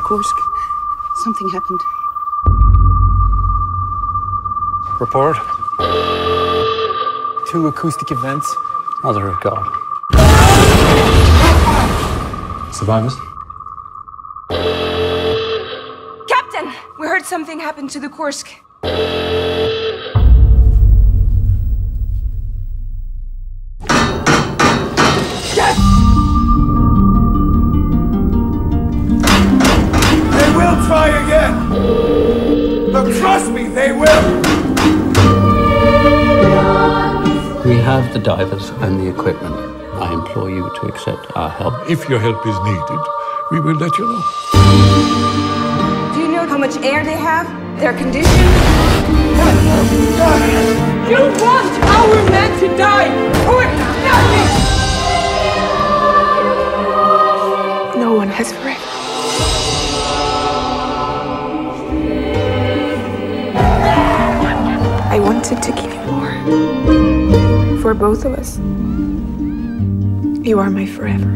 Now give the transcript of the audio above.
Kursk. Something happened. Report. Two acoustic events. Mother of God. Survivors? Captain! We heard something happened to the Kursk. Trust me, they will! We have the divers and the equipment. I implore you to accept our help. If your help is needed, we will let you know. Do you know how much air they have? Their condition? You want our men to die for nothing! No one has forever. Wanted to give you more. For both of us. You are my forever.